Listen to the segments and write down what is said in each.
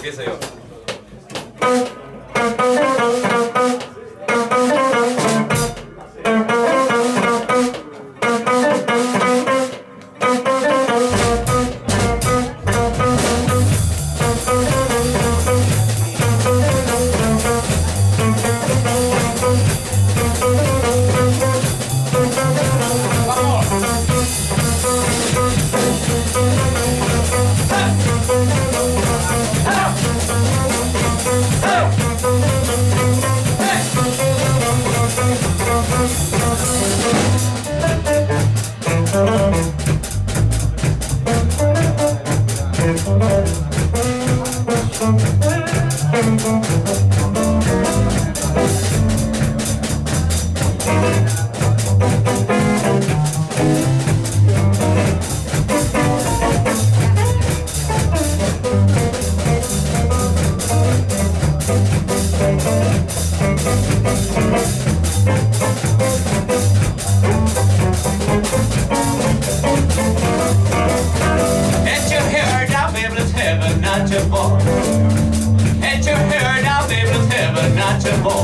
그래서요.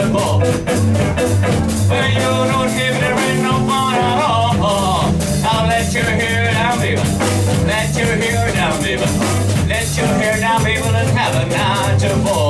Well, you don't give it a no fun at. I'll let your hair down, baby. Let your hair down, baby. Let your hair down, baby, and have a night to ball.